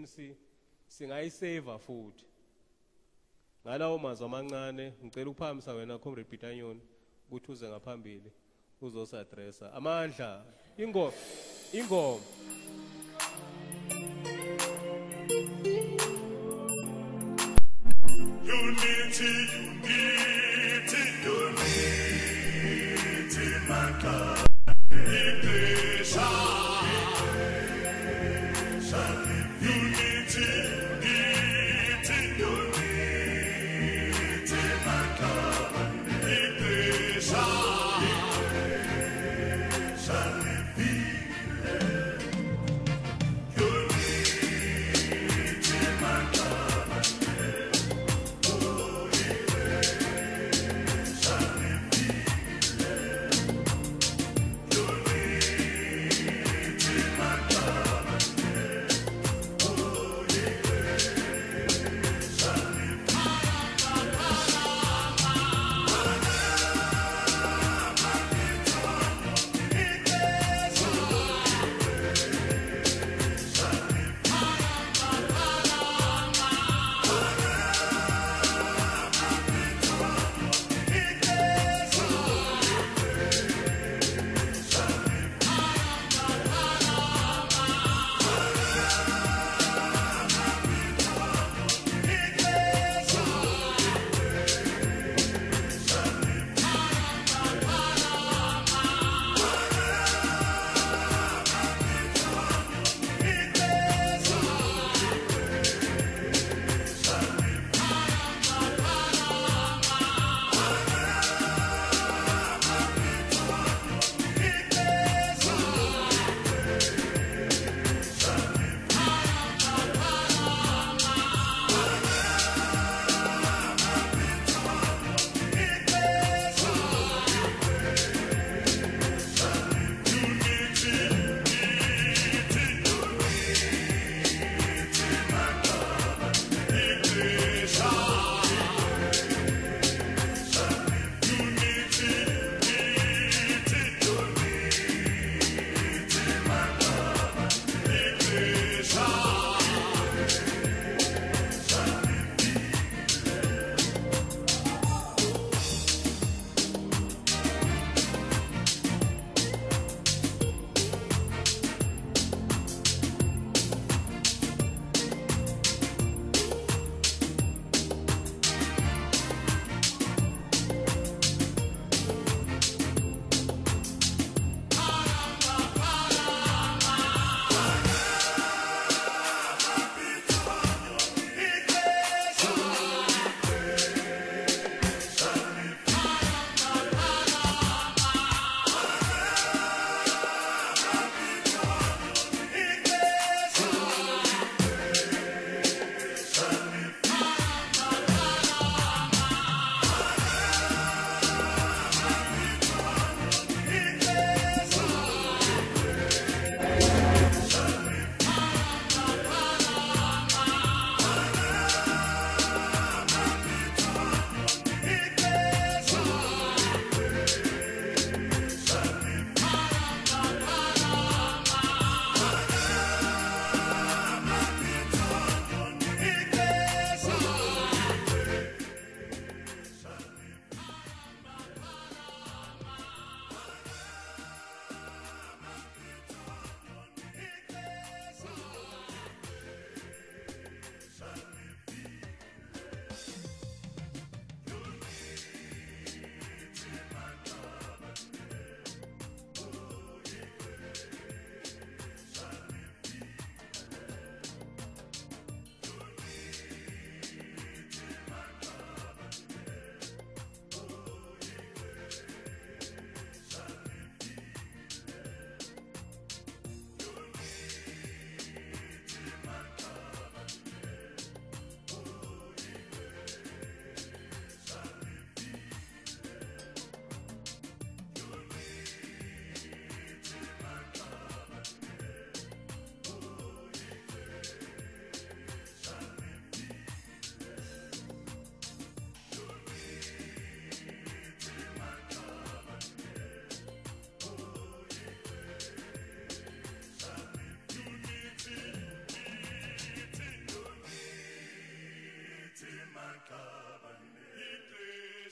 ANC singayiseva futhi ngalawo mazwi amancane ngicela ukuphamisa wena comrade Peter ukuthi uze ngaphambili uzosadressa amandla ingoma ingoma Unity, unity, unity, makhaya. Igqisha.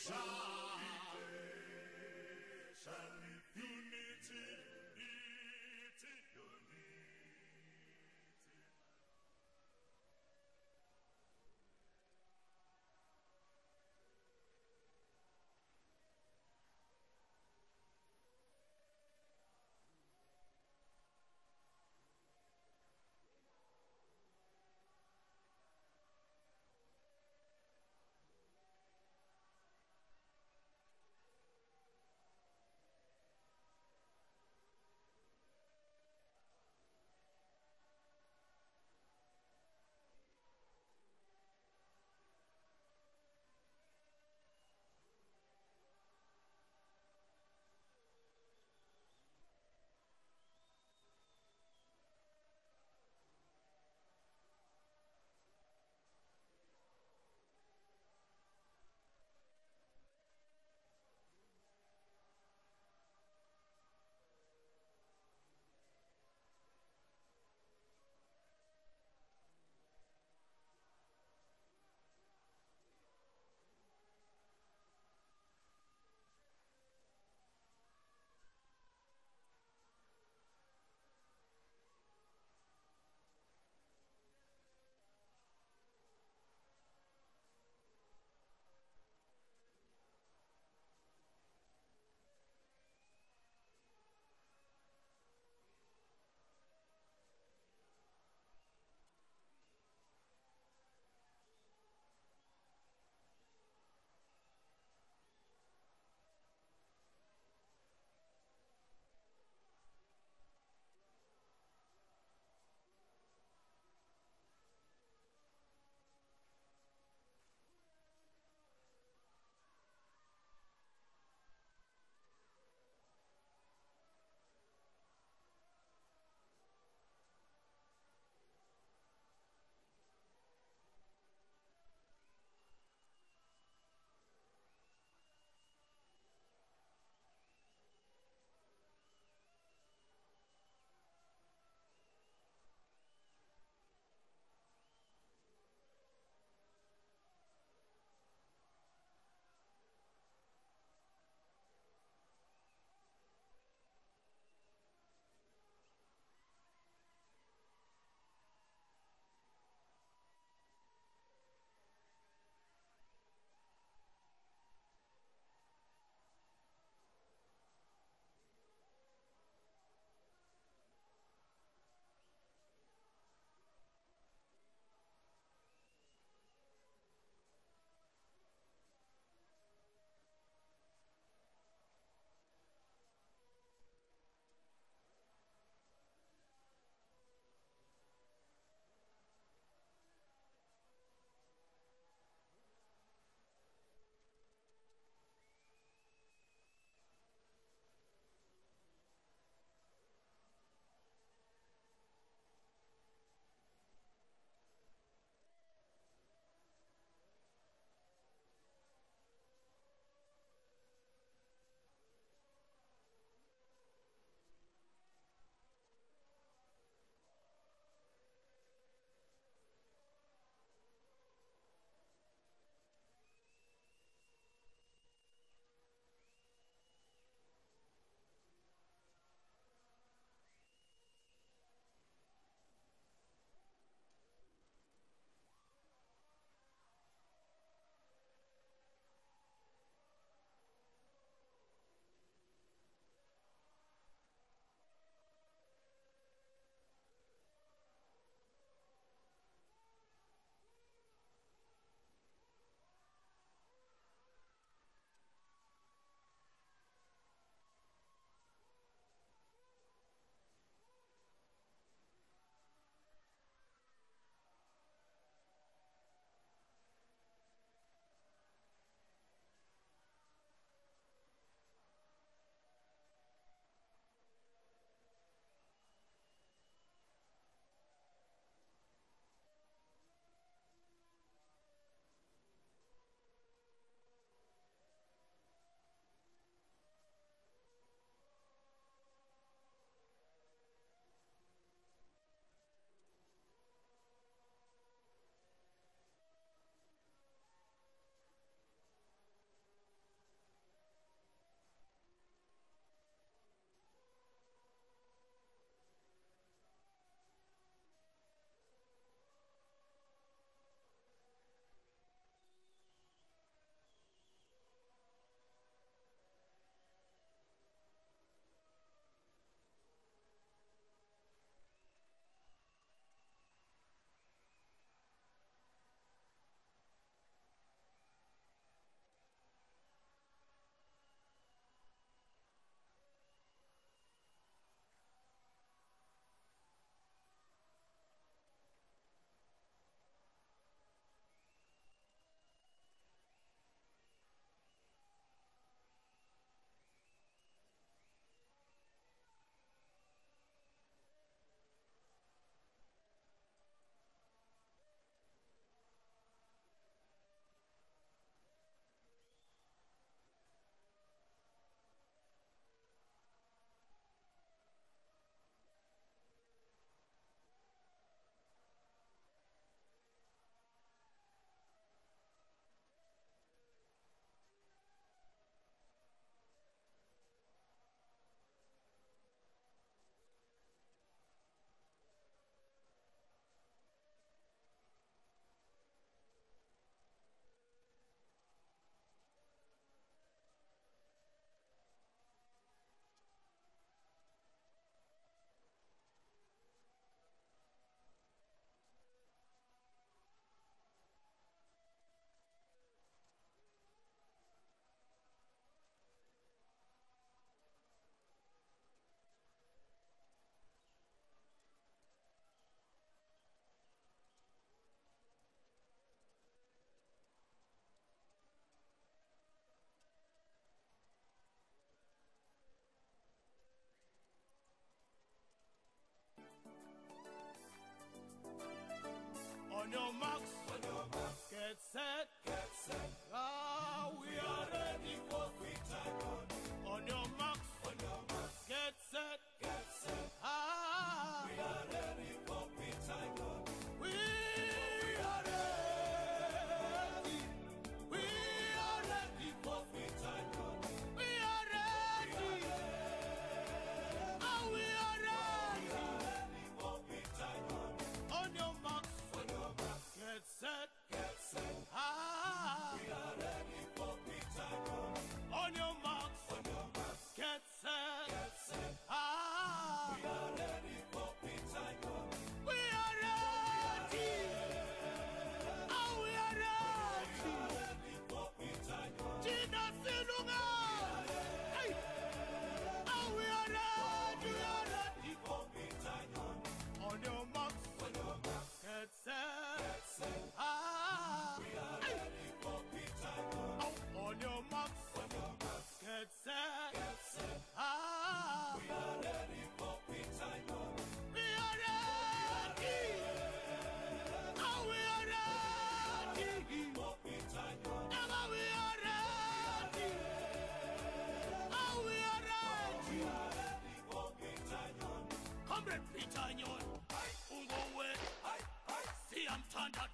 Unity,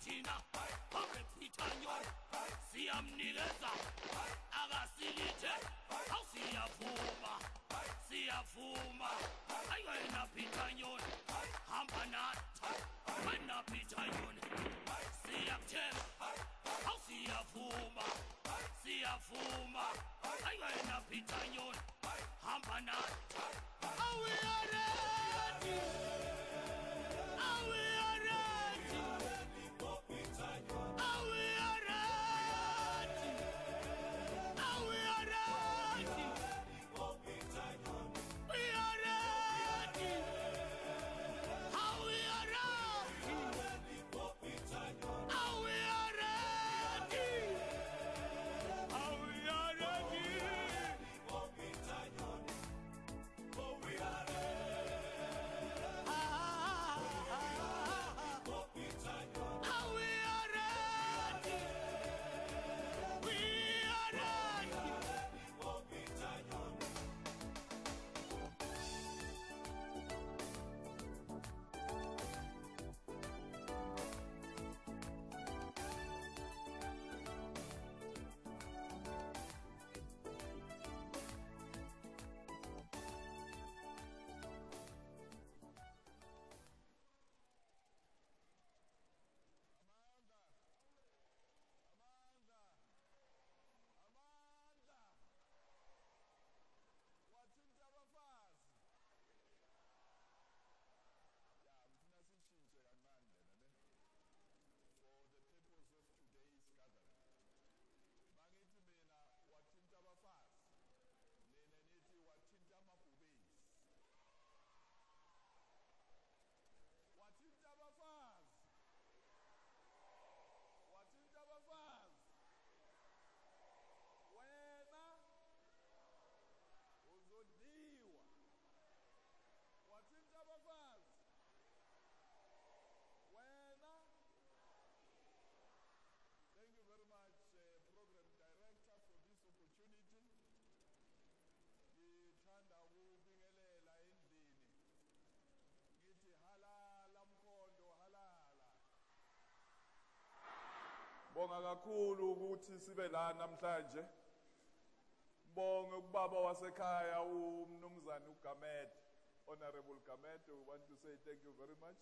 thina arephithanyo siyamnikeza akasilithe awusiyavuma siyavuma ayi wena phithanyoni hamba nathi wena phithanyoni siyakuthemba awusiyavuma siyavuma ayi wena phithanyoni hamba nathi bonga kakhulu ukuthi sibe la namhlanje. Bonge ubaba wasekhaya umnumzane uGamet honorable Gamet we want to say thank you very much.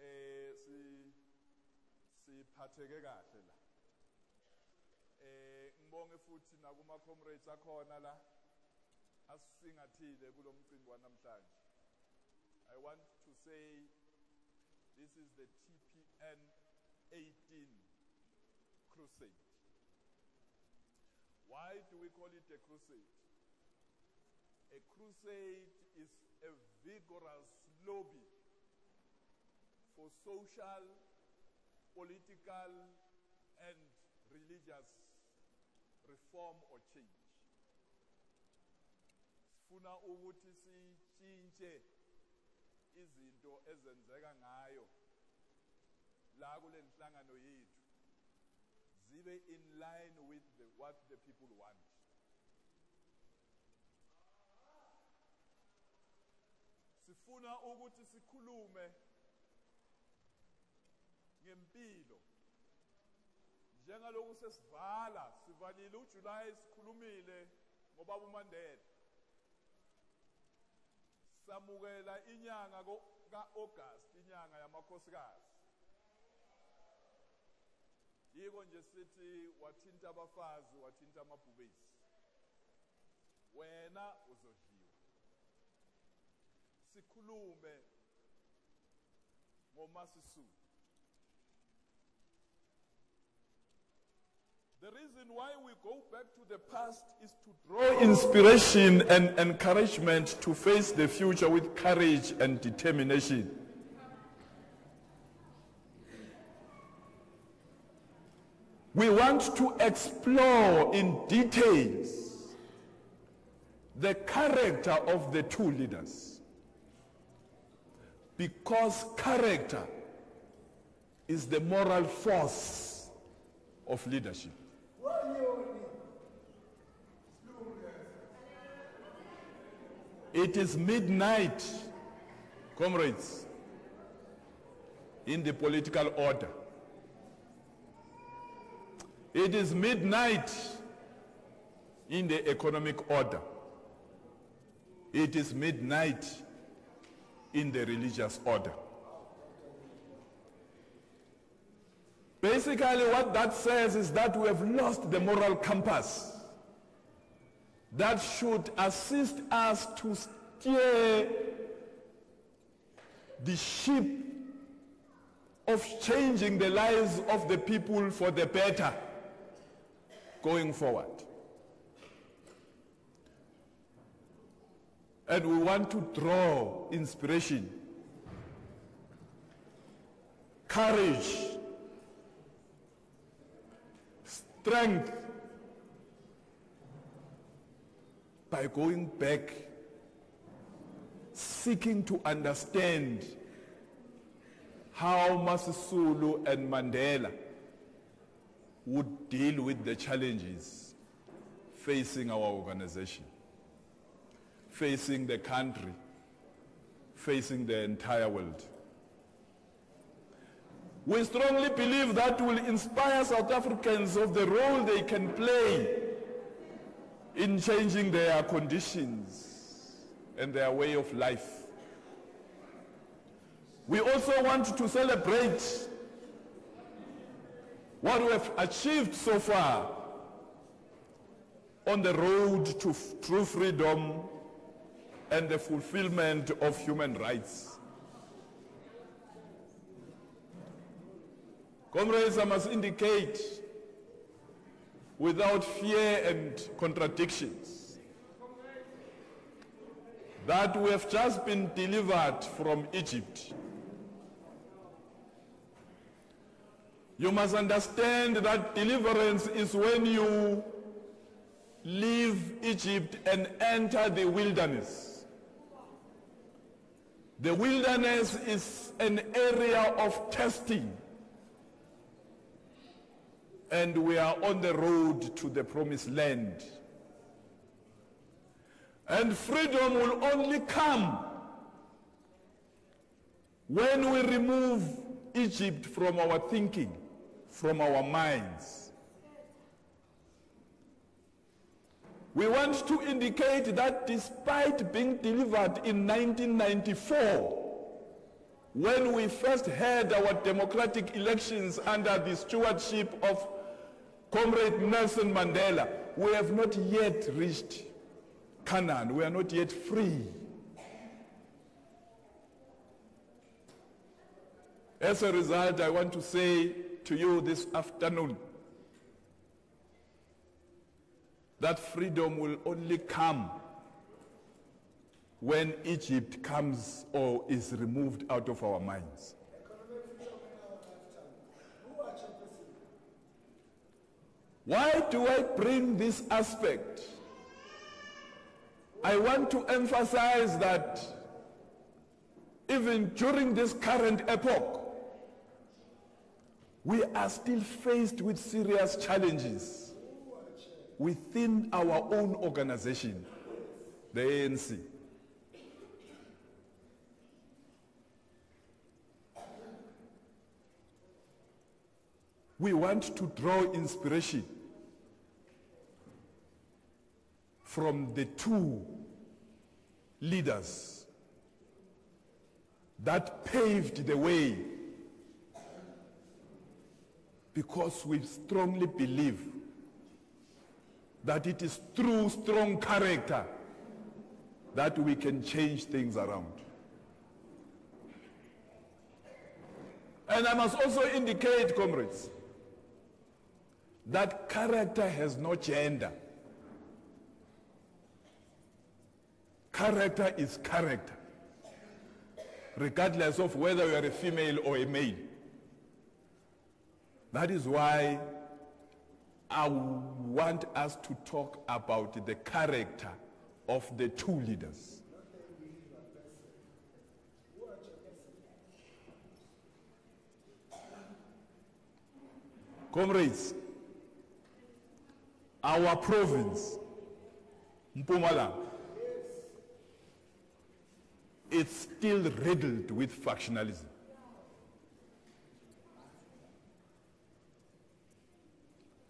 Eh si siphatheke kahle la. Eh ngibonge futhi nakuma comrades akhona la asisingathile kulomcimbi wanamhlanje. I want to say this is the TPN 18 crusade Why do we call it a crusade? A crusade is a vigorous lobby for social, political, and religious reform or change. Sifuna ukuthi sitshintshe izinto ezenzeka ngayo la kule nhlangano yethu zibe in line with the, what the people want. Sifuna ukuthi sikhulume ngempilo. Njengalokhu sesivala, sivalile uJuly sikhulumile ngobaba uMandela. Samukela inyanga kaAugust, inyanga yamakhosikazi. Yiko nje sithi wathinta abafazi wathinta amabhubesi. Wena uzodliwa. Sikhulume ngomasisulu The reason why we go back to the past is to draw inspiration and encouragement to face the future with courage and determination. We want to explore in details the character of the two leaders. Because character is the moral force of leadership. It is midnight, comrades. in the political order. It is midnight in the economic order. It is midnight in the religious order. Basically, what that says is that we have lost the moral compass that should assist us to steer the ship of changing the lives of the people for the better going forward. And we want to draw inspiration, courage, strength by going back, seeking to understand how Masisulu and Mandela would deal with the challenges facing our organization, facing the country, facing the entire world. We strongly believe that will inspire South Africans of the role they can play in changing their conditions and their way of life. We also want to celebrate what we have achieved so far on the road to true freedom and the fulfillment of human rights. Comrades, I must indicate without fear and contradictions that we have just been delivered from Egypt. You must understand that deliverance is when you leave Egypt and enter the wilderness. The wilderness is an area of testing and we are on the road to the promised land. And freedom will only come when we remove Egypt from our thinking, from our minds. We want to indicate that despite being delivered in 1994, when we first had our democratic elections under the stewardship of Comrade Nelson Mandela, we have not yet reached Canaan. We are not yet free. As a result, I want to say to you this afternoon that freedom will only come when Egypt comes or is removed out of our minds. Why do I bring this aspect? I want to emphasize that even during this current epoch, we are still faced with serious challenges within our own organization, the ANC. We want to draw inspiration from the two leaders that paved the way because we strongly believe that it is through strong character that we can change things around. And I must also indicate, comrades, that character has no gender. Character is character, regardless of whether you are a female or a male. That is why I want us to talk about the character of the two leaders. Comrades, our province, Mpumalanga, it's still riddled with factionalism.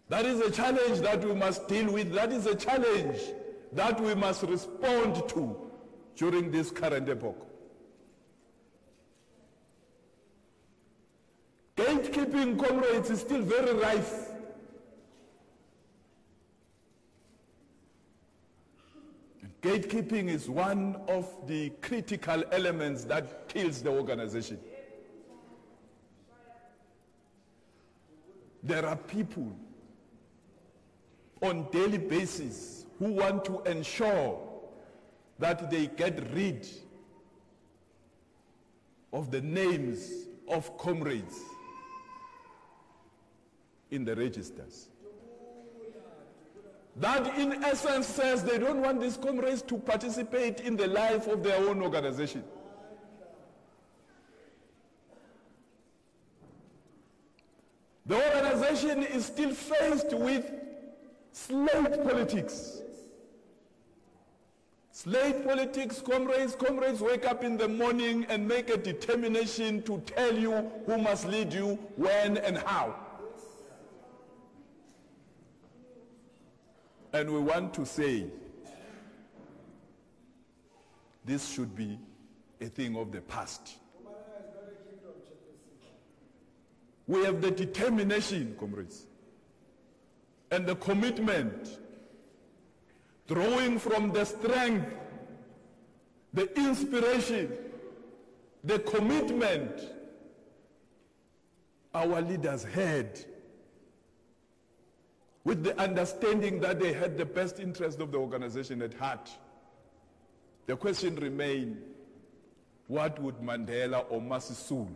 That is a challenge that we must deal with. That is a challenge that we must respond to during this current epoch. Gatekeeping, comrades, is still very rife. Gatekeeping is one of the critical elements that kills the organization. There are people on daily basis who want to ensure that they get rid of the names of comrades in the registers. That in essence says they don't want these comrades to participate in the life of their own organization. The organization is still faced with slate politics. Slate politics, comrades, comrades wake up in the morning and make a determination to tell you who must lead you, when and how. And we want to say this should be a thing of the past. We have the determination, comrades, and the commitment, drawing from the strength, the inspiration, the commitment our leaders had with the understanding that they had the best interest of the organization at heart. The question remains, what would Mandela or Masisulu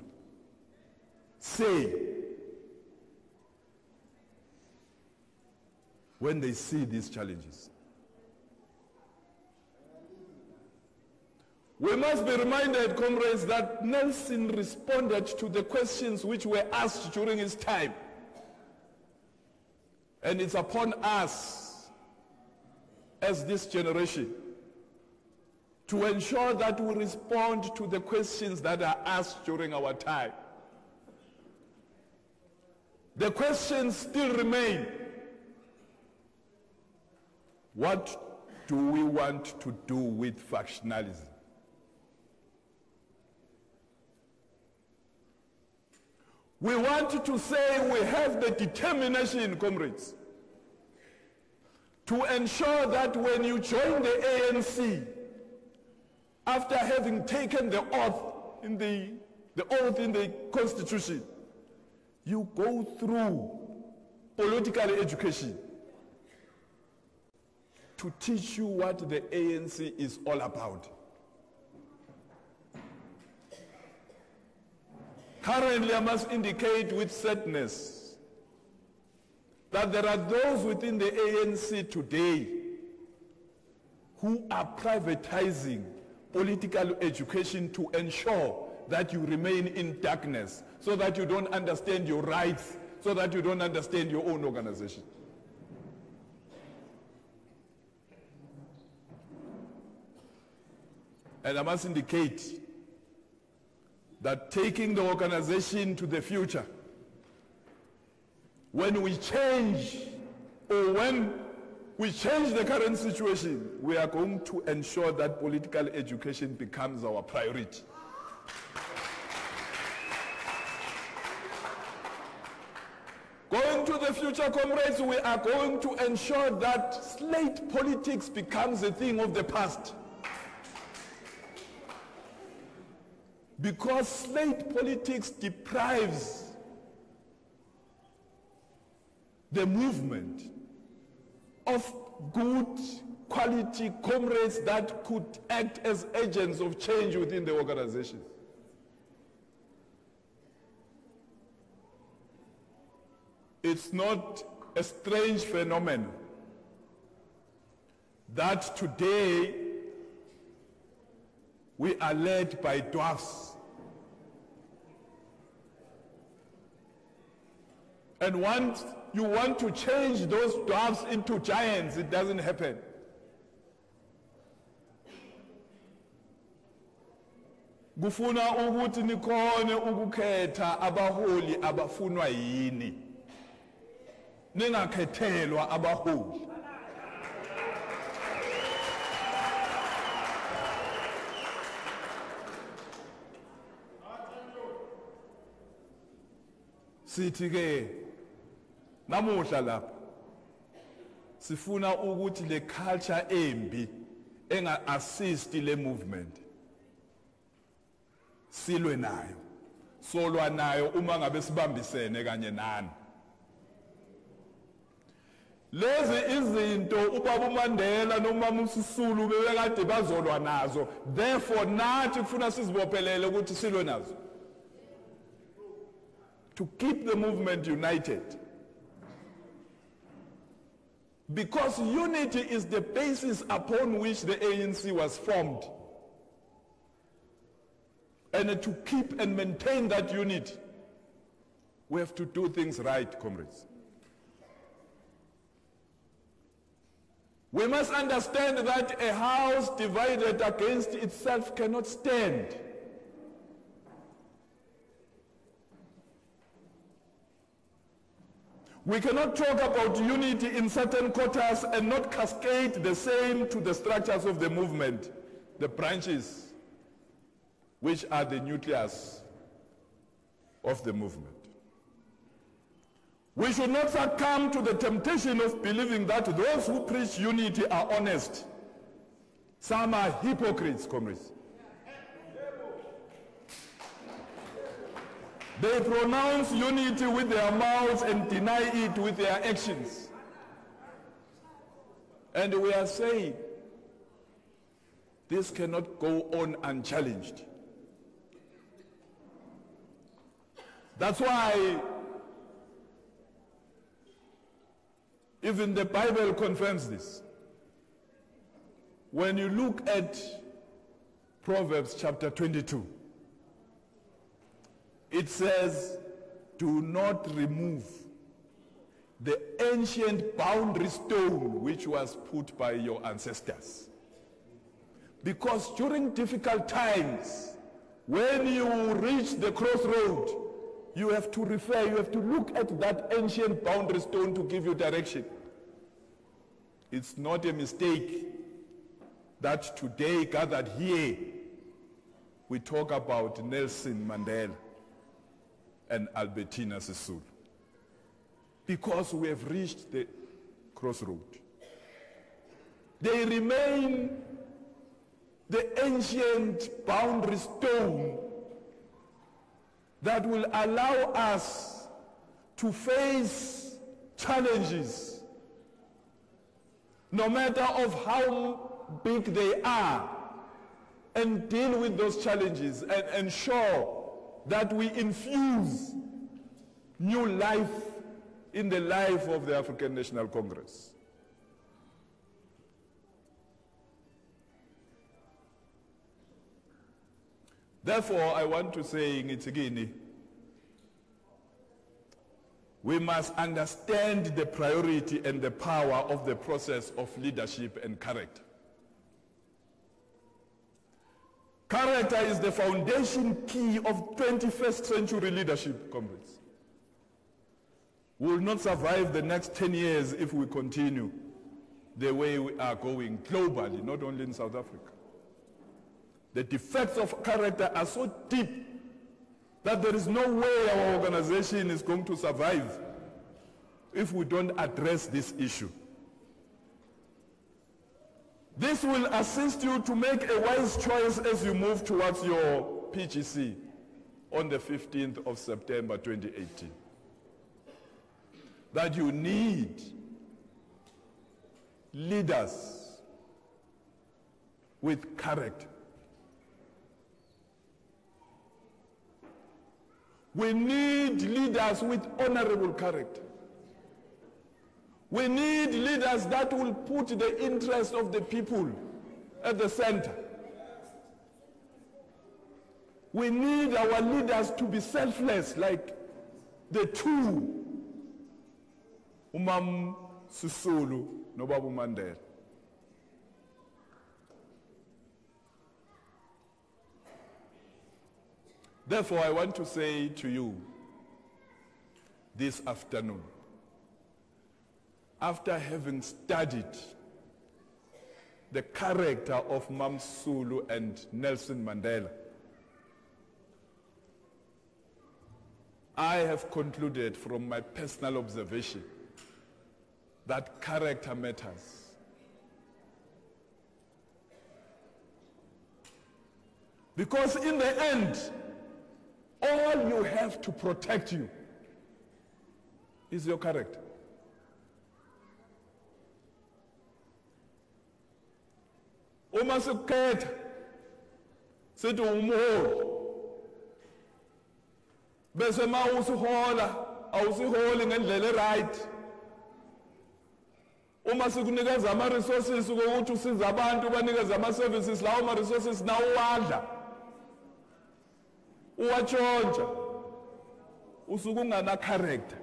say when they see these challenges? We must be reminded, comrades, that Nelson responded to the questions which were asked during his time. And it's upon us as this generation to ensure that we respond to the questions that are asked during our time. The questions still remain. What do we want to do with factionalism? We want to say we have the determination, comrades, to ensure that when you join the ANC, after having taken the oath in the, the oath in the constitution, you go through political education to teach you what the ANC is all about. Currently, I must indicate with sadness that there are those within the ANC today who are privatizing political education to ensure that you remain in darkness, so that you don't understand your rights, so that you don't understand your own organization. And I must indicate that taking the organization to the future, when we change or when we change the current situation, we are going to ensure that political education becomes our priority. Going to the future, comrades, we are going to ensure that slate politics becomes a thing of the past. Because slate politics deprives the movement of good quality comrades that could act as agents of change within the organization. It's not a strange phenomenon that today we are led by dwarfs. And once you want to change those dwarfs into giants, it doesn't happen. kufuna ukuthi nikhone ukukhetha abaholi abafunwa yini ningakhethelwa abaholi sithi ke namuhla lapha sifuna ukuthi le culture embi enga assist le movement silwe nayo solwa nayo uma ngabe sibambisene kanye nani. Lezi izinto ubaba uMandela nomama uSisulu bebekade bazolwa nazo therefore nathi kufuna sizibophelele ukuthi silwe nazo. To keep the movement united. Because unity is the basis upon which the ANC was formed. And to keep and maintain that unity we have to do things right comrades. We must understand that a house divided against itself cannot stand. We cannot talk about unity in certain quarters and not cascade the same to the structures of the movement, the branches, which are the nucleus of the movement. We should not succumb to the temptation of believing that those who preach unity are honest. Some are hypocrites, comrades. They pronounce unity with their mouths and deny it with their actions. And we are saying this cannot go on unchallenged. That's why Even the Bible confirms this. When you look at Proverbs chapter 22, it says, Do not remove the ancient boundary stone which was put by your ancestors. Because during difficult times, when you reach the crossroad, you have to refer, you have to look at that ancient boundary stone to give you direction. It's not a mistake that today gathered here, we talk about Nelson Mandela and Albertina Sisulu. Because we have reached the crossroad. They remain the ancient boundary stone that will allow us to face challenges no matter of how big they are and deal with those challenges and ensure that we infuse new life in the life of the African National Congress. Therefore, I want to say, Ngitsigini, we must understand the priority and the power of the process of leadership and character. Character is the foundation key of 21st century leadership, comrades. We will not survive the next 10 years if we continue the way we are going globally, not only in South Africa. The defects of character are so deep that there is no way our organization is going to survive if we don't address this issue. This will assist you to make a wise choice as you move towards your PGC on the 15th of September 2018. That you need leaders with character. We need leaders with honorable character. We need leaders that will put the interest of the people at the center. We need our leaders to be selfless like the two Umam Sisulu noBaba Mandela. Therefore, I want to say to you this afternoon after having studied the character of Mamsulu and Nelson Mandela, I have concluded from my personal observation that character matters. Because in the end, all you have to protect you is your character. uma sikukhetha sithi umuholi bese mawusihola awusiholi ngendlela eright. Uma sikunikeza ama resources ukuthi usize abantu banikeze ama services lawo ma resources nawo uwadla. Uwatshontsha. Usuke ungana character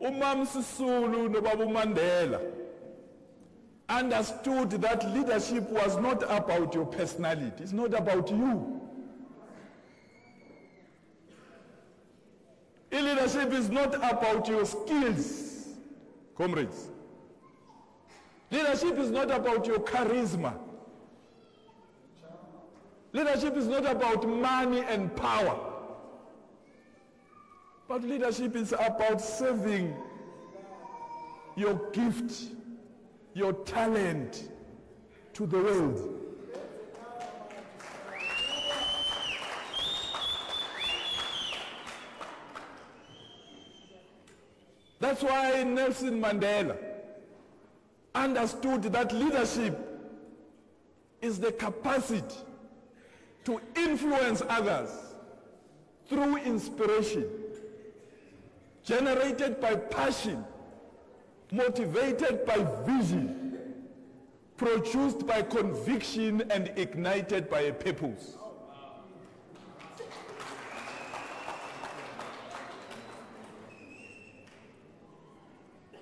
umam sisulu nobaba umandela understood that leadership was not about your personality. It's not about you. Leadership is not about your skills comrades. Leadership is not about your charisma. Leadership is not about money and power but leadership is about serving your gift, your talent to the world. That's why Nelson Mandela understood that leadership is the capacity to influence others through inspiration generated by passion, motivated by vision, produced by conviction, and ignited by a purpose.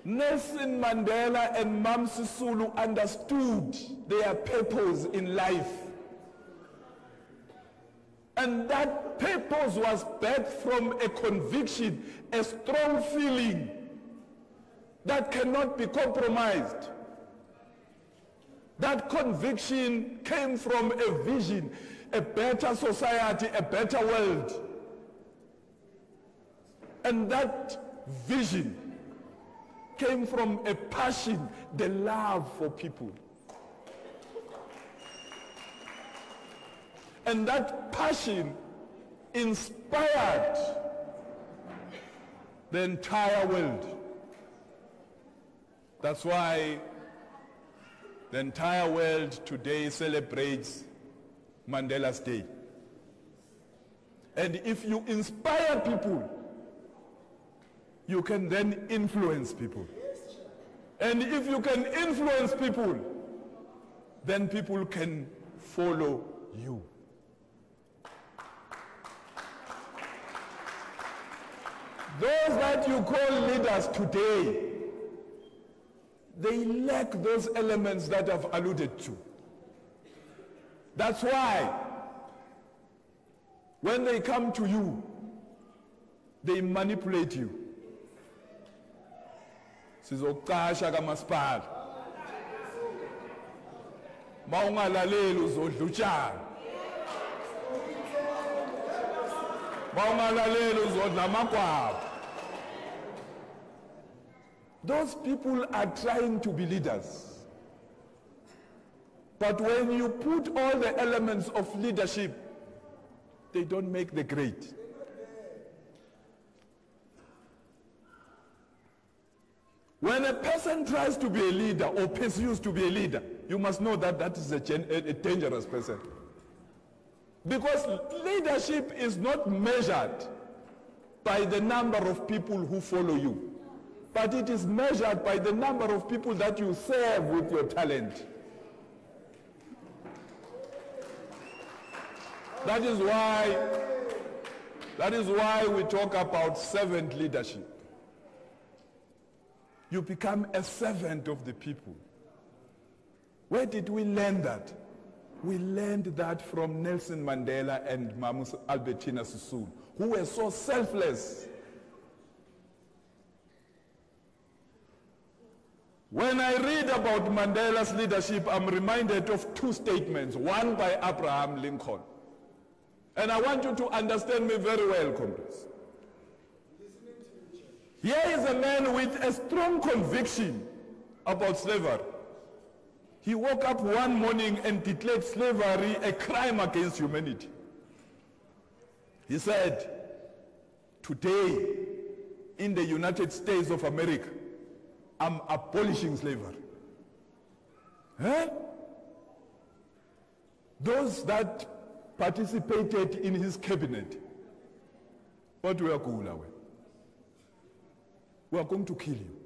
Nelson Mandela and Mam Sisulu understood their purpose in life. And that purpose was birthed from a conviction, a strong feeling that cannot be compromised. That conviction came from a vision, a better society, a better world. And that vision came from a passion, the love for people. And that passion inspired the entire world. That's why the entire world today celebrates Mandela's Day. And if you inspire people, you can then influence people. And if you can influence people, then people can follow you. Those that you call leaders today, they lack those elements that I've alluded to. That's why when they come to you, they manipulate you. Sizoqasha kamasipala. Ma ungalaleli uzodla utshani. Ma ungalaleli uzodla amagwava. Those people are trying to be leaders. But when you put all the elements of leadership, they don't make the grade. When a person tries to be a leader or pursues to be a leader, you must know that that is a a dangerous person. Because leadership is not measured by the number of people who follow you, but it is measured by the number of people that you serve with your talent. That is why, that is why we talk about servant leadership. You become a servant of the people. Where did we learn that? We learned that from Nelson Mandela and Mamus Albertina Sisulu, who were so selfless. When I read about Mandela's leadership, I'm reminded of two statements, one by Abraham Lincoln. And I want you to understand me very well, comrades. Here is a man with a strong conviction about slavery. He woke up one morning and declared slavery a crime against humanity. He said, Today, in the United States of America, I'm abolishing slavery. Huh? Those that participated in his cabinet, what we are going away. We are going to kill you.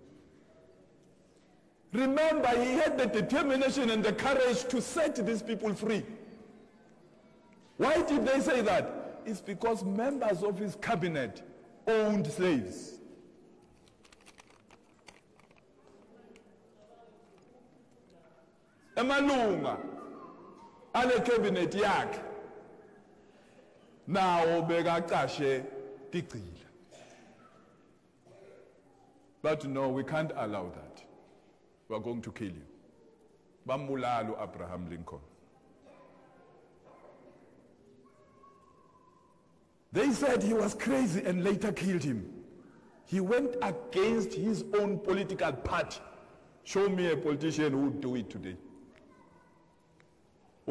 Remember, he had the determination and the courage to set these people free. Why did they say that? It's because members of his cabinet owned slaves. Emalunga ale cabinet yakhe nawo bekacashe tigcila. But no, we can't allow that. We are going to kill you. Bambulalo Abraham Lincoln. They said he was crazy and later killed him. He went against his own political party. Show me a politician who would do it today.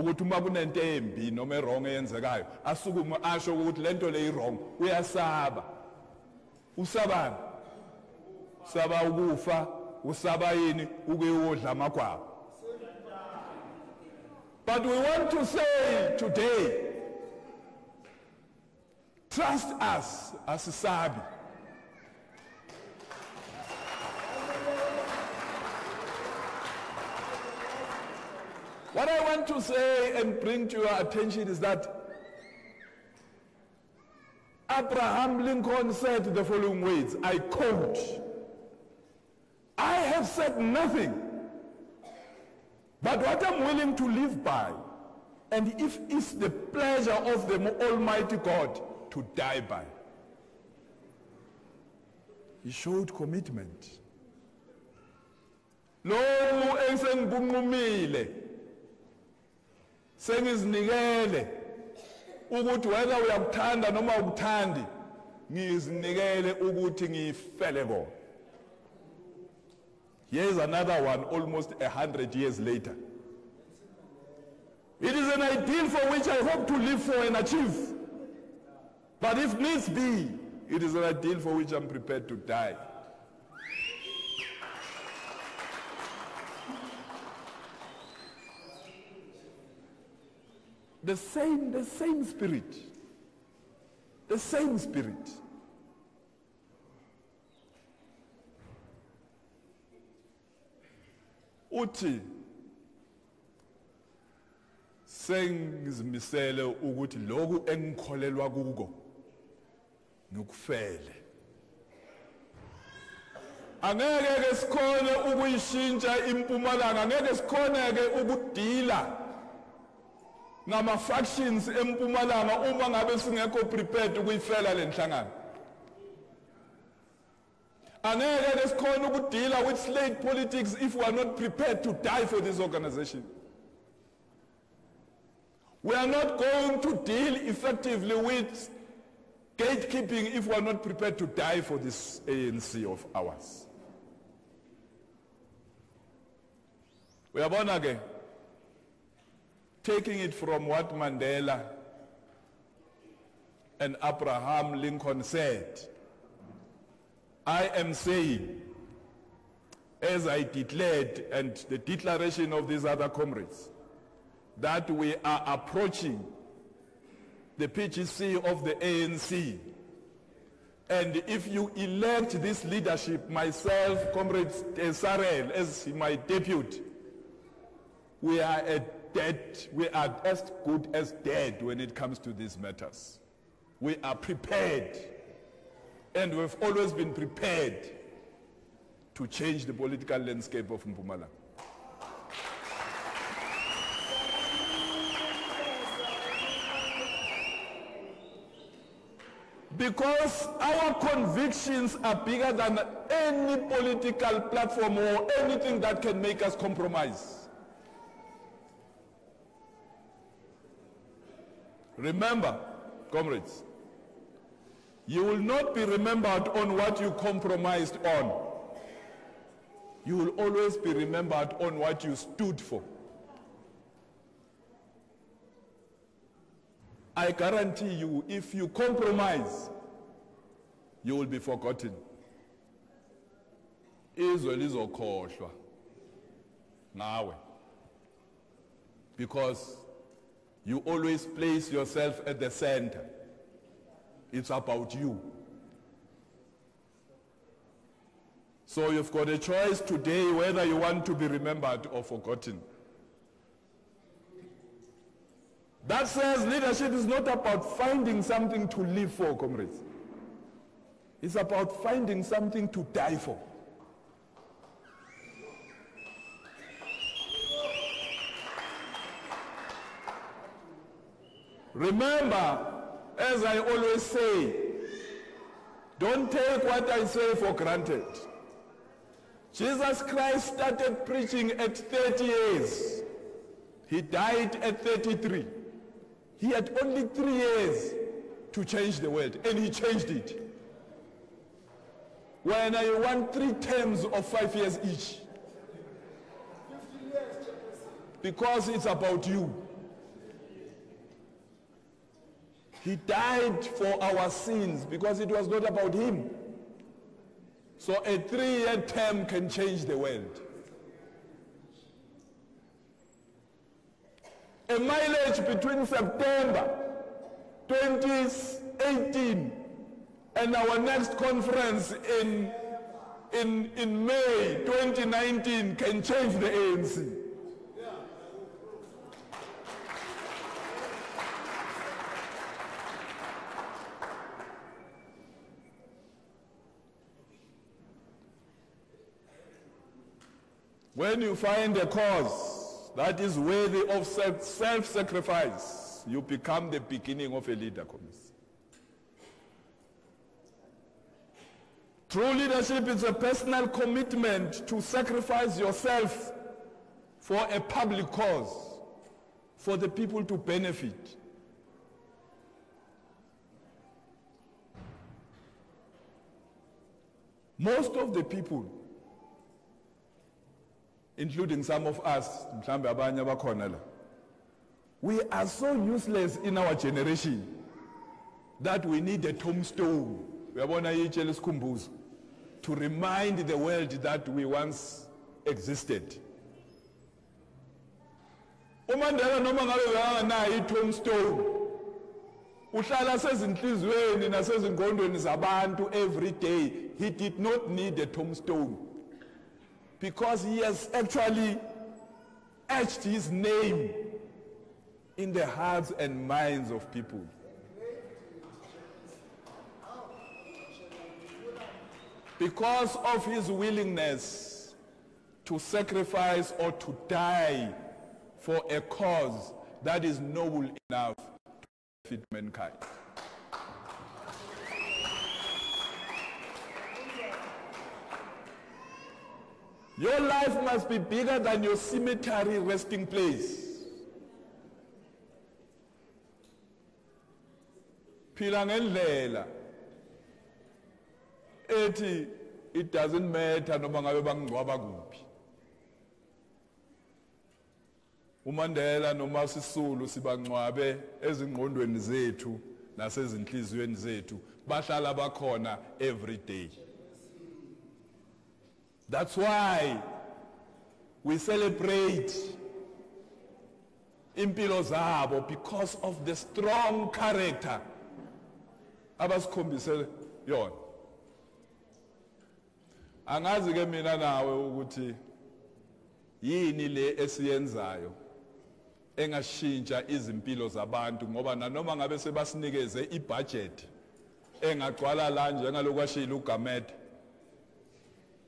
Ukuthi uma kunento embi noma erong eyenzekayo asukume asho ukuthi lento le irong uyasaba. Usabani usaba ukufa usaba yini? Ukuyodla amagwaba but we want to say today trust us asisabi. What I want to say and bring to your attention is that Abraham Lincoln said the following words, I quote, I have said nothing but what I'm willing to live by, and if it's the pleasure of the Almighty God to die by. He showed commitment. Lo sengizinikele ukuthi whether uyakuthanda noma ukuthandi ngizinikele ukuthi ngifele kona Here's another one almost a hundred years later. It is an ideal for which I hope to live for and achieve. But if needs be, it is an ideal for which I'm prepared to die. The same, the same spirit. The same spirit. uthi sengizimisele ukuthi lokhu engikholelwa kuko ngikufele angeke ke sikhone ukuyishintsha impumalanga angeke sikhone ke ukudila ngama factions empumalanga uma ngabe singekho prepared ukuyifela lenhlangano angeke ke sikhona ukudila with slate politics if we are not prepared to die for this organization. We are not going to deal effectively with gatekeeping if we are not prepared to die for this ANC of ours. Uyabona ke taking it from what Mandela and Abraham Lincoln said I am saying, as I declared, and the declaration of these other comrades, that we are approaching the PGC of the ANC. And if you elect this leadership, myself, Comrade Sarel, as my deputy, we are a dead, we are as good as dead when it comes to these matters. We are prepared and we've always been prepared to change the political landscape of Mpumalanga. Because our convictions are bigger than any political platform or anything that can make us compromise. Remember, comrades, you will not be remembered on what you compromised on. You will always be remembered on what you stood for. I guarantee you, if you compromise, you will be forgotten. Izwe lizokhohlwa ngawe. Because you always place yourself at the center. It's about you. So you've got a choice today whether you want to be remembered or forgotten. That says leadership is not about finding something to live for, comrades. It's about finding something to die for. Remember, as I always say, don't take what I say for granted. Jesus Christ started preaching at 30 years. He died at 33. He had only three years to change the world, and he changed it. When I want three terms of five years each. Because it's about you. He died for our sins because it was not about him. So a three-year term can change the world. A mileage between September 2018 and our next conference in, in, in May 2019 can change the ANC. When you find a cause that is worthy of self- self-sacrifice, you become the beginning of a leader. True leadership is a personal commitment to sacrifice yourself for a public cause, for the people to benefit. Most of the people including some of us mhlambe abanye abakhona la. We are so useless in our generation that we need a tombstone uyabona itshe lesikhumbuzo to remind the world that we once existed. Umandela noma ngabe bekanganayo i-tombstone uhlala sezinhliziyweni nasezingqondweni zabantu every day. He did not need a tombstone because he has actually etched his name in the hearts and minds of people. Because of his willingness to sacrifice or to die for a cause that is noble enough to benefit mankind. Your life must be bigger than your cemetery resting place. Phila ngendlela ethi it doesn't matter noma ngabe bangcwaba kuphi. uMandela noma sisulu sibangcwabe ezingqondweni zethu nasezinhliziyweni zethu bahlala bakhona every day. That's why we celebrate impilo zabo because of the strong character abasikhombise yona. Angazi ke mina nawe ukuthi yini le esiyenzayo engashintsha izimpilo zabantu ngoba nanoma ngabe sebasinikeze ibudget engagcwala la njengaloku kwashilo uGamede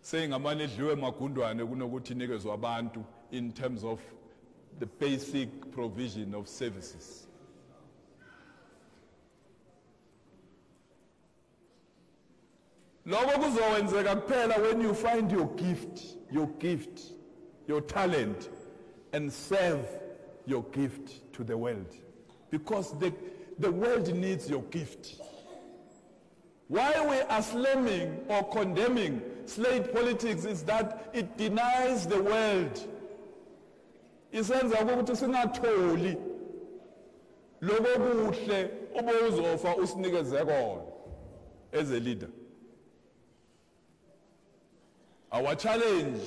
seyingamane edliwe magundwane kunokuthi inikezwe abantu in terms of the basic provision of services. Lokho kuzowenzeka kuphela when you find your gift your gift your talent and serve your gift to the world. Because the, the world needs your gift. Why we are slamming or condemning slate politics is that it denies the world. Isenza ukuthi singatholi lokukuhle obuzofa usinikeze kona as a leader. Our challenge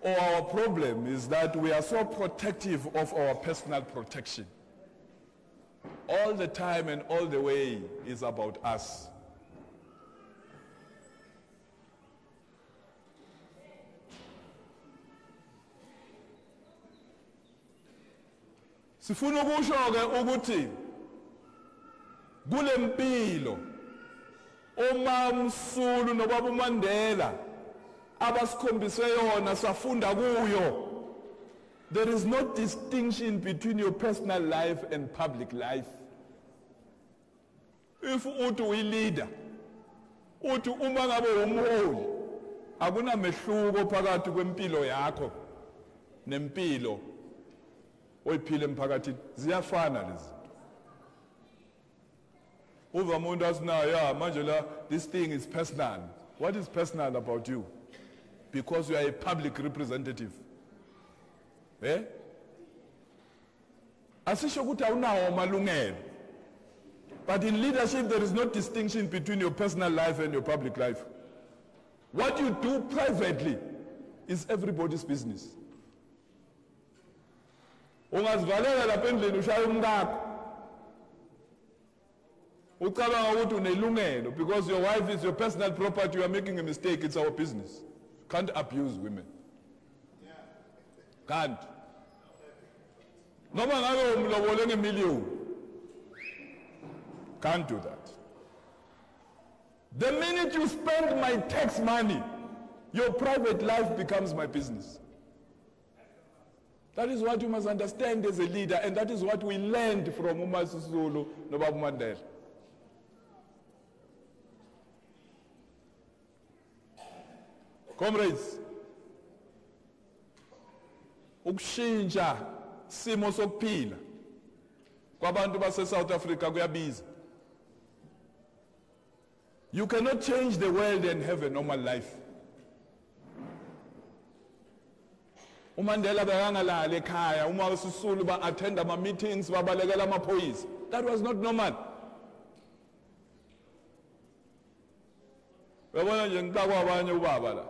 or our problem is that we are so protective of our personal protection. All the time and all the way is about us sifuna ukusho ke ukuthi kulempilo. Uma umsulu nobaba uMandela abasikhombise yona safunda kuyo there is no distinction between your personal life and public life. If uthi uyi-leader uthi uma ngabe umholi akunamehluko phakathi kwempilo yakho nempilo. Oyiphile emphakathini. Ziyafana lezi uva umuntu athi ya manje la this thing is personal. What is personal about you? Because you are a public representative. Eh asisho ukuthi awunawo but in leadership there is no distinction between your personal life and your public life. What you do privately is everybody's business ungazivalela lapha endlini umkakho. Ucabanga ukuthi unelungelo because your wife is your personal property you are making a mistake it's our business. Can't abuse women. Can't. Noma ngabe umlobole ngemiliyoni can't do that. The minute you spend my tax money your private life becomes my business that is what you must understand as a leader and that is what we learned from umasisulu Nobabu mandela comrades ukushintsha simo sokuphila kwabantu base-south africa kuyabiza. You cannot change the world and have a normal life umandela bekangalali ekhaya uma usisulu ba-attend ama-meetings babalekela amaphoyisa. That was not normal. Uyabona nje ngixakwa abanye ubaba la.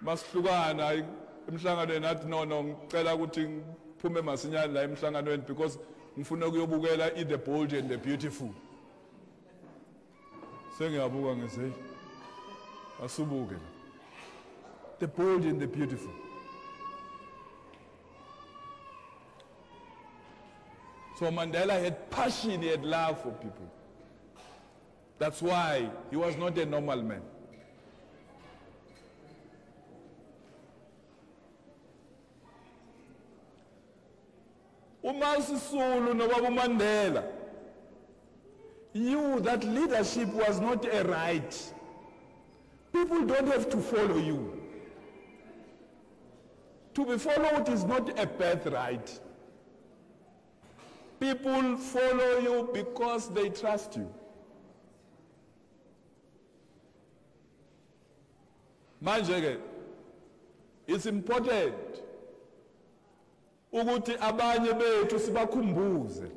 Masihlukana emhlanganweni athi no no ngicela ukuthi ngiphume masinyane la emhlanganweni because ngifuna ukuyobukela i-the bold and the beautiful. Sengiyabuka ngise asubuke the bold and the beautiful. So mandela had passion he had love for people. That's why he was not a normal man. Uma sisulu nobaba umandela knew that leadership was not a right. People don't have to follow you. To be followed is not a birthright people follow you because they trust you. Manje ke it's important ukuthi abanye bethu sibakhumbuze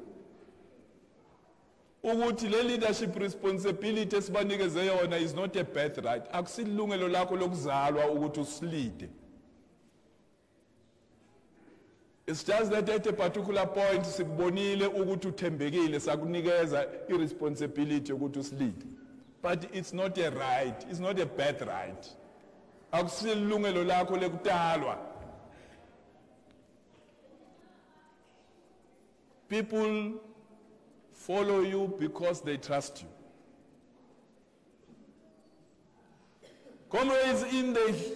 ukuthi le leadership responsibility esibanikeze yona is not a birthright. Akusilungelo lakho lokuzalwa ukuthi usilide. It's just that at a particular point sikubonile ukuthi uthembekile sakunikeza irresponsibility ukuthi usilide. But it's not a right it's not a birthright akusilungelo lakho lekutalwa. People follow you because they trust you. Comrades, in the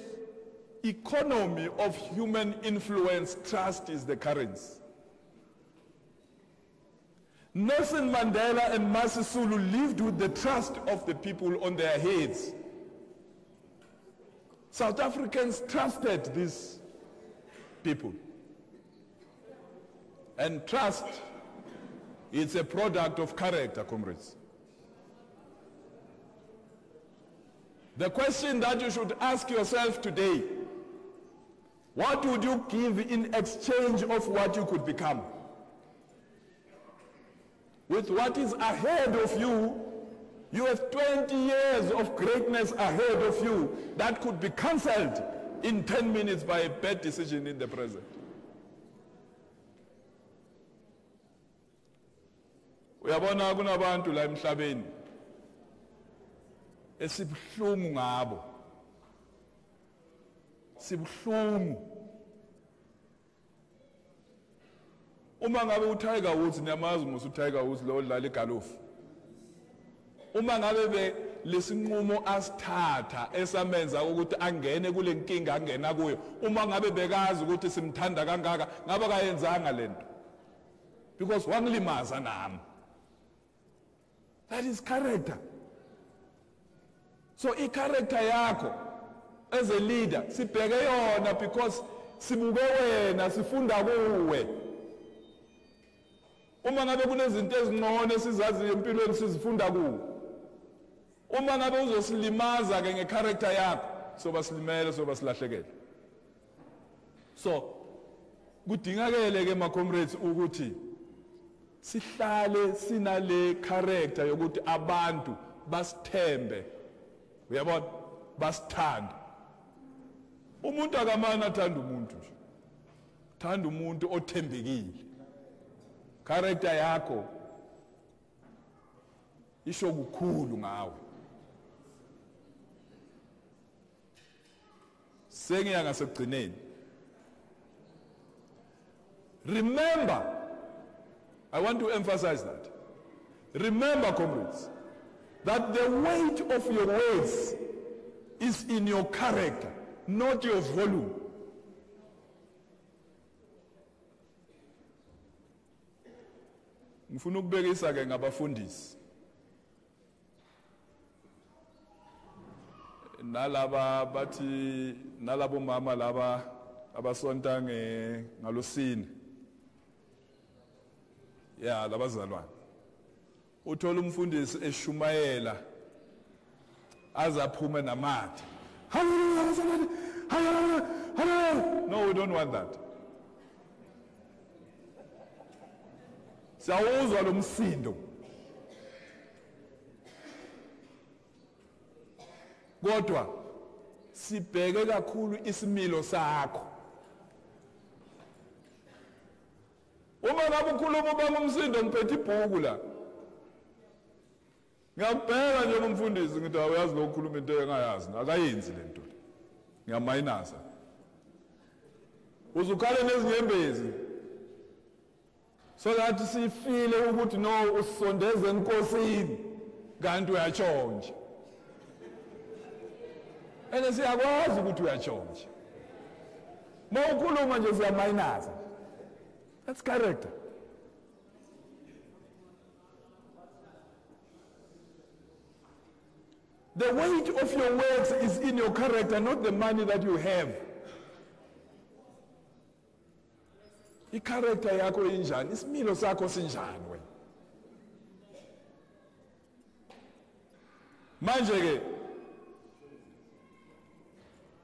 economy of human influence, trust is the currency. Nelson Mandela and Masisulu lived with the trust of the people on their heads. South Africans trusted these people. And trust is a product of character, comrades. The question that you should ask yourself today, what would you give in exchange of what you could become? With what is ahead of you, you have 20 years of greatness ahead of you that could be cancelled in 10 minutes by a bad decision in the present. uyabona kunabantu la emhlabeni esibuhlungu ngabo sibuhlungu uma ngabe uTiger Woods niyamazi musu uTiger Woods lo odlala igalofu uma ngabe be lesinqumo asithatha esamenza ukuthi angene kule nkinga angena kuyo uma ngabe bekazi ukuthi simthanda kangaka ngabe kayenzanga lento because wangilimaza nami. That is character. So i-character yakho as a leader sibheke yona because sibuke wena sifunda kuwe. Uma ngabe kunezinto ezingcono esizaziyo empilweni sizifunda kuwe uma ngabe uzosilimaza ke ngecharacter yakho soba silimele soba silahlekele. So kudingakele ke ma comrades ukuthi sihlale sinale character yokuthi abantu basithembe. Uyabona? Basithanda umuntu akamana athanda umuntu nje. Thanda umuntu othembekile. Character yakho isho kukhulu ngawe. Sengiya ngasekugcineni remember i want to emphasize that. Remember comrades that the weight of your words is in your character not your volume. Ngifuna ukubekisa ke ngabafundisi. Nalaba bathi nalabo mama laba abasonta nge ngalosini ya labazalwane. Uthola umfundisi eshumayela aze aphume namathe haleluya bazalwane haleluya haleluya no we don't want that. Siyawuzwa lo msindo. Kodwa sibheke kakhulu isimilo sakho. Uma ngabe ukhuluma ubanga umsindo ngiphethe ibhuku la. Ngiyabheka njengomfundisi ngithi awuyazi lo ukhuluma into engayazi. Akayenzi le nto ngiyamayinasa uzukhale nezinyembezi so that sifile ukuthi no usondeze enkosini. Kanti uyatshontsha ene siyakwazi ukuthi uyatshontsha uma ukhuluma nje siyamayinaza that's character the weight of your words is in your character not the money that you have i-character yakho injani? Isimilo sakho sinjani wena? Manje ke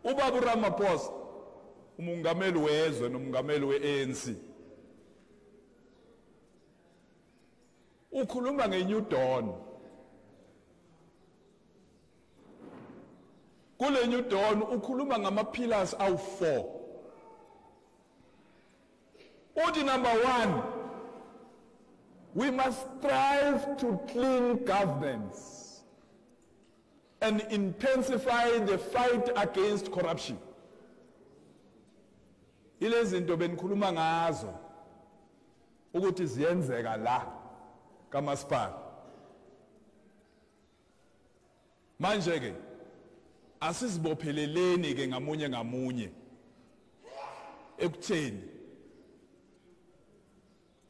ubaba uRamaphosa umongameli wezwe nomongameli we-ANC ukhuluma nge-new dawn. Kule new dawn ukhuluma ngama-pillars awu-4 uthi number one? We must strive to clean governance and intensify the fight against corruption. Ile zinto benikhuluma ngazo ukuthi ziyenzeka la kamasipala. Manje ke asizibopheleleni ke ngamunye ngamunye ekutheni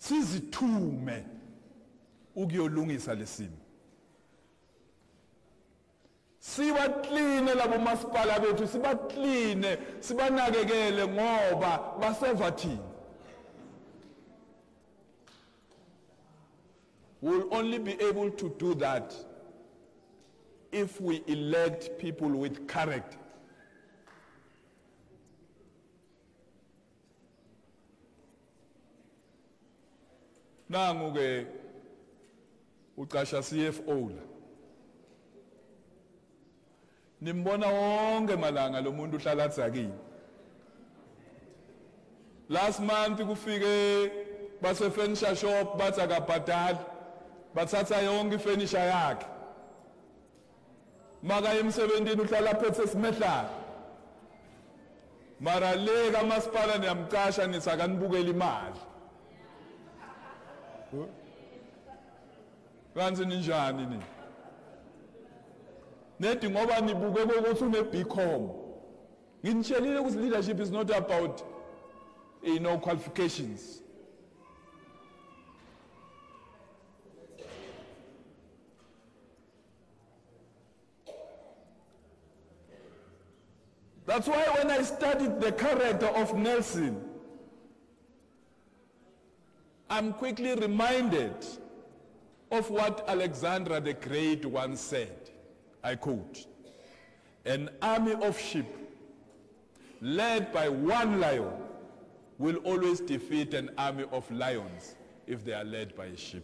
sizithume ukuyolungisa lesimo sibakline labo masipala bethu sibakline sibanakekele ngoba baseva thina. We'll only be able to do that if we elect people with character. Nangu ke ucasha CFO la. Nimbona wonke malanga lo muntu uhlala dzakini last month kufike base furniture shop bathi akabhadali bathatha yonke ifurniture yakhe. Maka emsebentini uhlala phethe simehlana mara le kamasipala niyamcasha nithi akanibukela imali. Kanti ninjani ni? Nedi ngoba nibuke ukuthi une-bcom nginitshelile ukuthi leadership is not about you know qualifications. That's why when I studied the character of Nelson, I'm quickly reminded of what Alexander the Great once said. I quote, an army of sheep led by one lion will always defeat an army of lions if they are led by a sheep.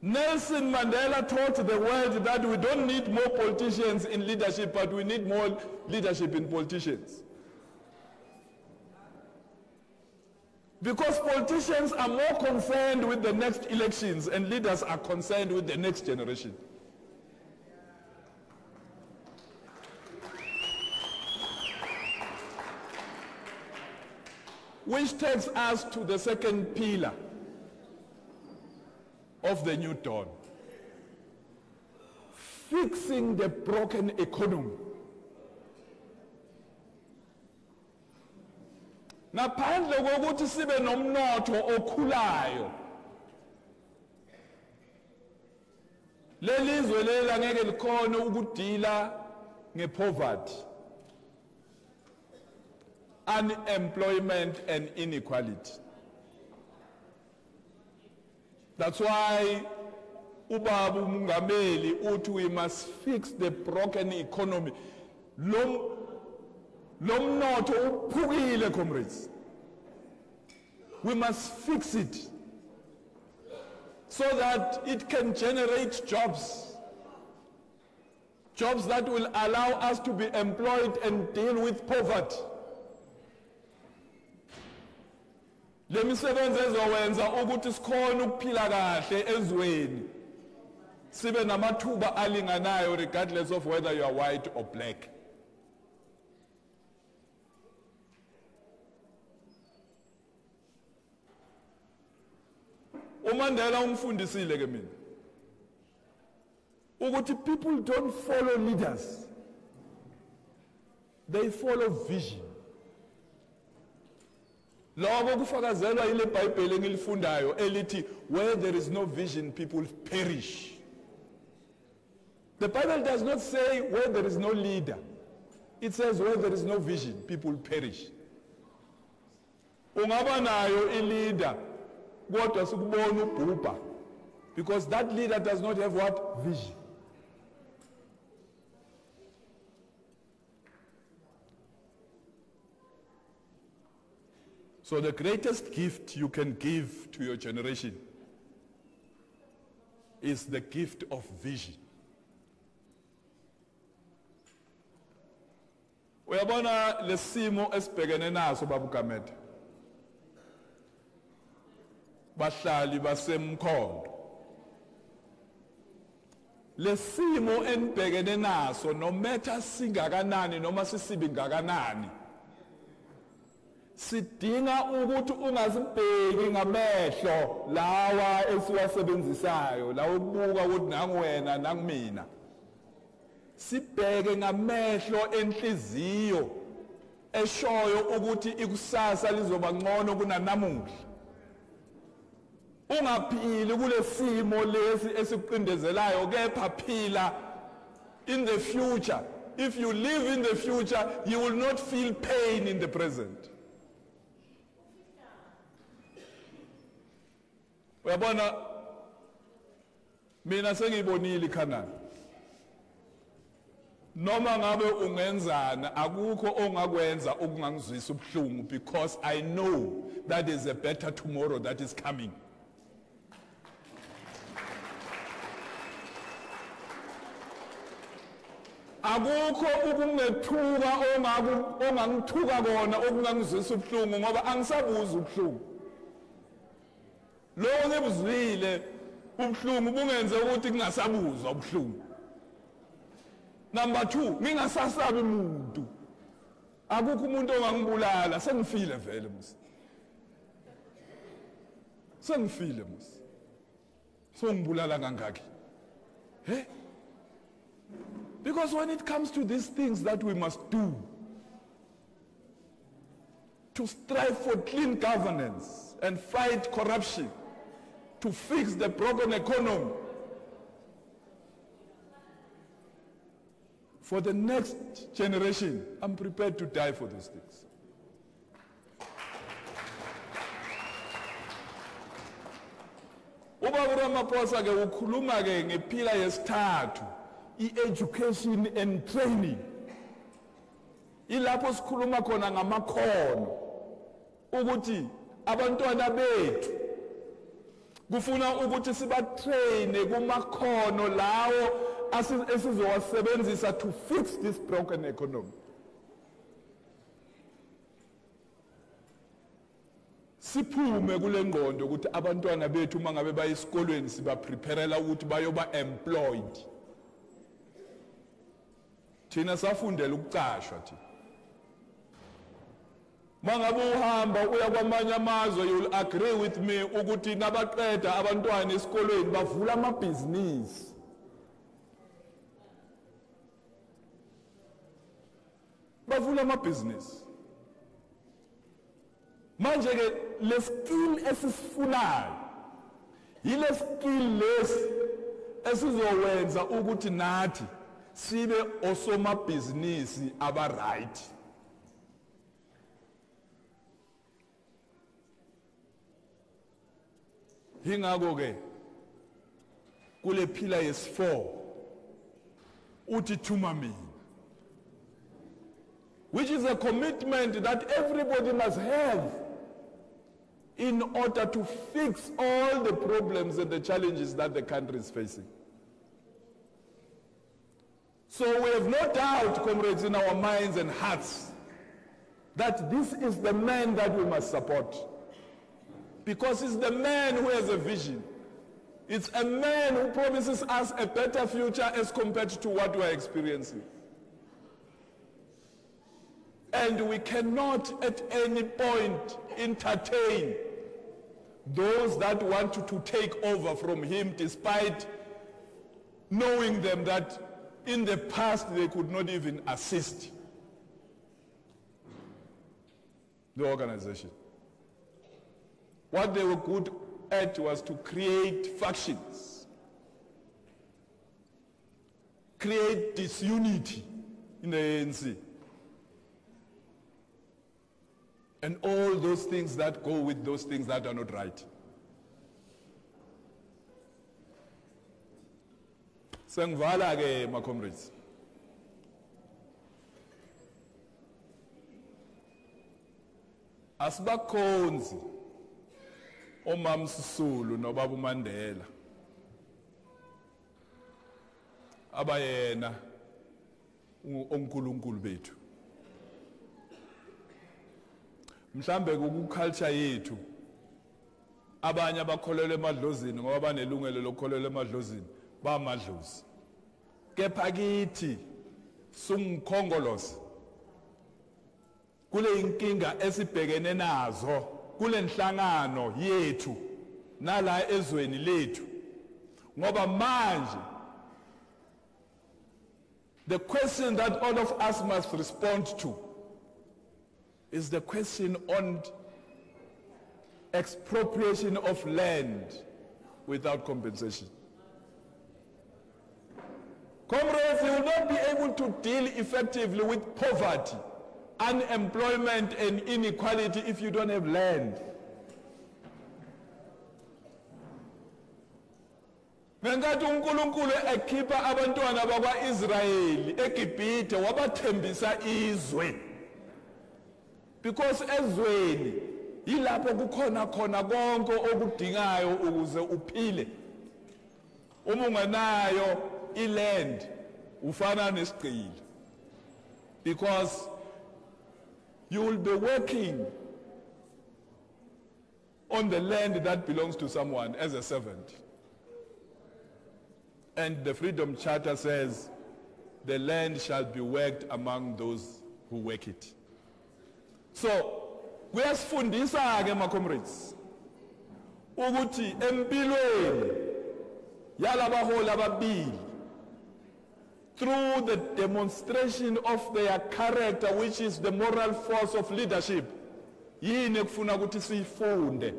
Nelson Mandela taught the world that we don't need more politicians in leadership, but we need more leadership in politicians. Because politicians are more concerned with the next elections and leaders are concerned with the next generation. Which takes us to the second pillar of the new dawn. Fixing the broken economy. Ngaphandle kokuthi sibe nomnotho okhulayo. Lelizwe leli angeke likhone ukudila ngepoverty. Unemployment and inequality. That's why ubaba umongameli uthi we must fix the broken economy. Lo lomnotho uphukile comrades. We must fix it so that it can generate jobs. Jobs that will allow us to be employed and deal with poverty. Lemisebenzi ezowenza ukuthi sikhone ukuphila kahle ezweni sibe namathuba alinganayo regardless of whether you are white or black umandela ungifundisile ke mina ukuthi people don't follow leaders. They follow vision. Lokho kufakazelwa yile bhayibheli engilifundayo elithi where there is no vision people perish. The bible does not say where there is no leader. It says where there is no vision people perish. Ungaba nayo i-leader kodwa sikubona ubhubha. Because that leader does not have what? Vision. So the greatest gift you can give to your generation is the gift of vision. Uyabona lesimo esibhekene naso babugamede bahlali basemkhondo. Lesimo enibhekene naso nometha singakanani noma sisibi ngakanani sidinga ukuthi ungasibheki ngamehlo lawa esiwasebenzisayo lawo ukubuka ukuthi nanguwena nangimina sibheke ngamehlo enhliziyo eshoyo ukuthi ikusasa lizoba ngcono kunanamuhla. Ungaphili kulesimo lesi esikuqindezelayo kepha phila in the future. If you live in the future you will not feel pain in the present. Uyabona? Mina sengiyibonile ikhanani. Noma ngabe ungenzana akukho ongakwenza okungangizwisa ubuhlungu because i know that is a better tomorrow that is coming. Akukho ukungethuka ongangithuka kona okungangizwisa ubuhlungu ngoba angisabuzi ubuhlungu. Lokho ngibuzwile ubuhlungu bungenze ukuthi kungasabuzwa ubuhlungu. Number 2 ngingasasabi umuntu akukho umuntu ongangibulala. Sengifile vele musi. Sengifile musi. Songibulala kangaki? He? Because when it comes to these things that we must do to strive for clean governance and fight corruption to fix the broken economy for the next generation i'm prepared to die for those things. Ke ukhuluma ke ngephila yesithathu i-education and training. Ilapho sikhuluma khona ngamakhono ukuthi abantwana bethu kufuna ukuthi sibatraine kumakhono lawo esizowasebenzisa to fix this broken economy. Siphume kule ngqondo ukuthi abantwana bethu uma ngabe baye esikolweni sibaprepharela ukuthi bayoba employed thina safundela ukucashwa thina mangabe uhamba uya kwamanye amazwe you'll agree with me ukuthi nabaqeda abantwana esikolweni bavula amabhizinisi. Bavula amabhizinisi. Manje ke le skill esisifunayo yile skill lesi esizowenza ukuthi nathi sibe osomabhizinisi aba right ingakho ke kule phila yesi4 uthi thuma mina which is a commitment that everybody must have in order to fix all the problems and the challenges that the country is facing. So we have no doubt, comrades, in our minds and hearts that this is the man that we must support. Because it's the man who has a vision. It's a man who promises us a better future as compared to what we are experiencing. And we cannot at any point entertain those that want to, take over from him despite knowing them that in the past they could not even assist the organization. What they were good at was to create factions, create disunity in the ANC. and all those things that go with those things that are not right. Sengivala ke ma comrades. Asibakhonzi omam Sisulu nobaba uMandela. Abayena uNkulunkulu bethu. Mhlambe kuculture yethu abanye abakholelwa emadlozini ngoba banelungelo lokukholelwa emadlozini bamadlozi kepha kithi kule inkinga esibhekene nazo kule nhlangano yethu nala ezweni lethu ngoba manje The question that all of us must respond to is the question on expropriation of land without compensation. Comrades, you will not be able to deal effectively with poverty, unemployment, and inequality if you don't have land. ngenkathi uNkulunkulu ekhipha abantwana bakwaIsrayeli eGibhithe wabathembisa izwe because ezweni yilapho kukhona khona konke okudingayo ukuze uphile uma ungenayo iland ufana nesigqili. Because you will be working on the land that belongs to someone as a servant. And the freedom charter says the land shall be worked among those who work it. So kuyasifundisa ke ma comrades ukuthi empilweni yalabaholi ababili through the demonstration of their character which is the moral force of leadership yini ekufuna ukuthi siyifunde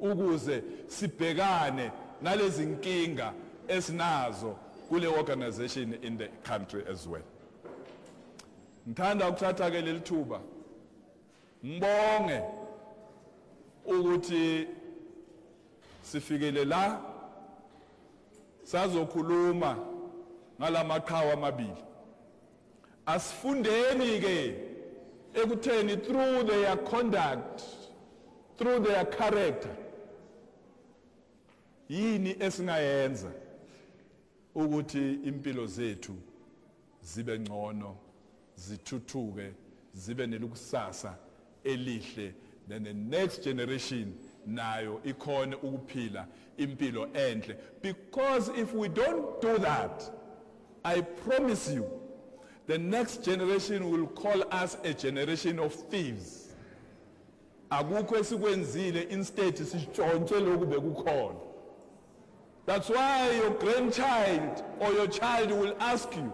ukuze sibhekane nalezi nkinga esinazo kule organization in the country as well. Ngithanda ukuthatha ke leli thuba ngibonge ukuthi sifikele la sazokhuluma ngalamaqhawe amabili. Asifundeni ke ekutheni through their conduct through their character yini esingayenza ukuthi impilo zethu zibe ngcono zithuthuke zibe nelikusasa elihle then the next generation nayo ikhone ukuphila impilo enhle. Because if we don't do that i promise you the next generation will call us a generation of thieves. Akukho esikwenzile instead sitshontshe lokhu bekukhona. That's why your grandchild or your child will ask you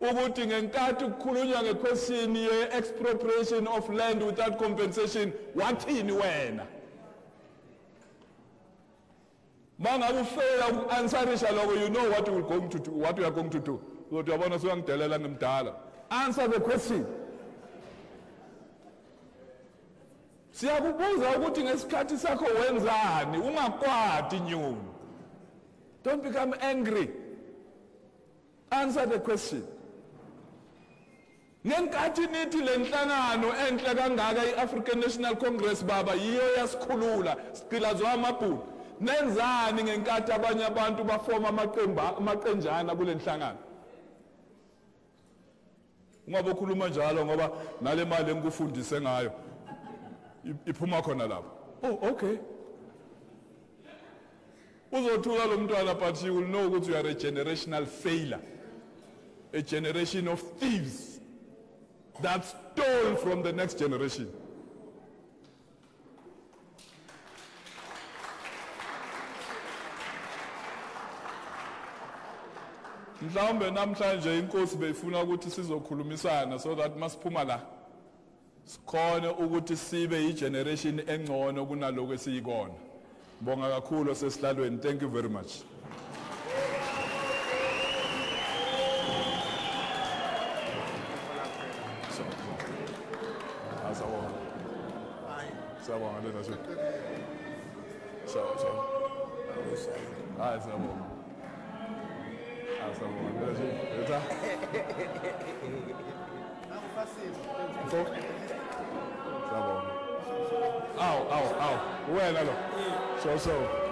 ukuthi ngenkathi kukhulunywa ngequestion ye-expropriation of land without compensation wathini wena mangabe ufeyila uku-ansarisha loko you know what you, will going to do, what you are going to do. Uzothi uyabona suyangidelela ngimdala. Answer the question. Siyakubuza ukuthi ngesikhathi sakho wenzani ungakwadi nyoni. Don't become angry. Answer the question. Ngenkathi nithi le nhlangano enhle kangaka i-african national congress baba yiyo yasikhulula. Sigqilazwa amabhulu. Nenzani ngenkathi abanye abantu bafoma amaqembu amaqenjana kule nhlangano? Ungabe ukhuluma njalo ngoba nale mali engikufundise ngayo iphuma khona lapho. Oh okay. Uzothuka lo mntwana but you will know ukuthi you are a generational failure. A generation of thieves that stole from the next generation. Mhlawumbe namhlanje inkosi beyifuna ukuthi sizokhulumisana so that masiphuma la sikhone ukuthi sibe yigeneration engcono kunaloko esiyikona ngibonga kakhulu sesihlalweni thank you very much. Sawubona lena nje. Sawa sawa. essa bola. Eu Tá? Não, então, faça. Tá bom. Au, au, au. Ué, Lalo. Show, show.